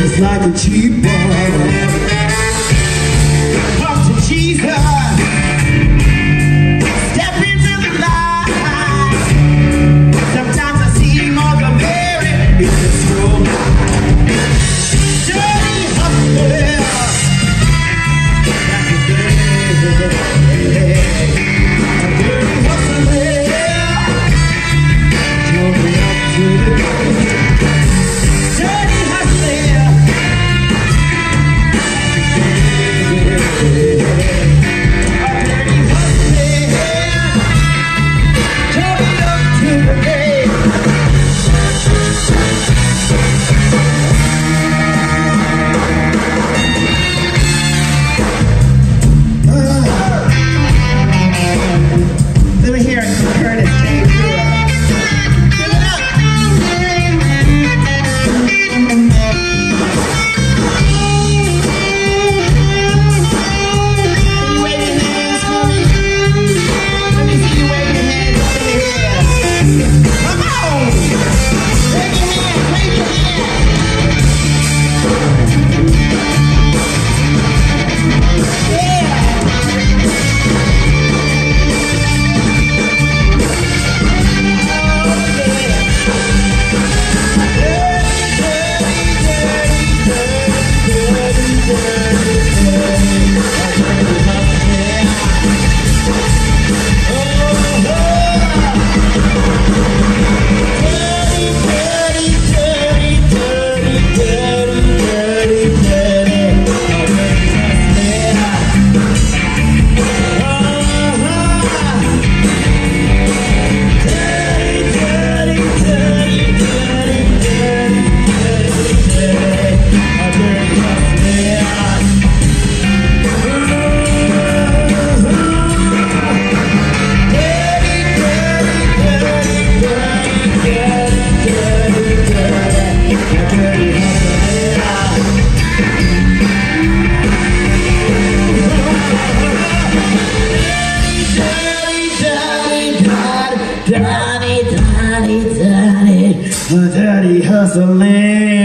just like a cheap boy. to Jesus. Yeah. The daddy hustling.